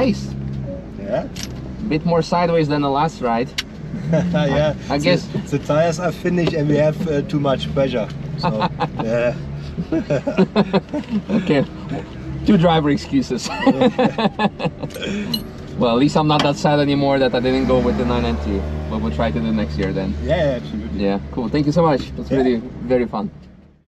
Nice. Yeah. Bit more sideways than the last ride. yeah. I guess- the, the tires are finished and we have uh, too much pressure. So yeah. Okay. Two driver excuses. well, at least I'm not that sad anymore that I didn't go with the 992. But we'll try to do next year then. Yeah, absolutely. Yeah, cool. Thank you so much. That's Yeah. really very fun.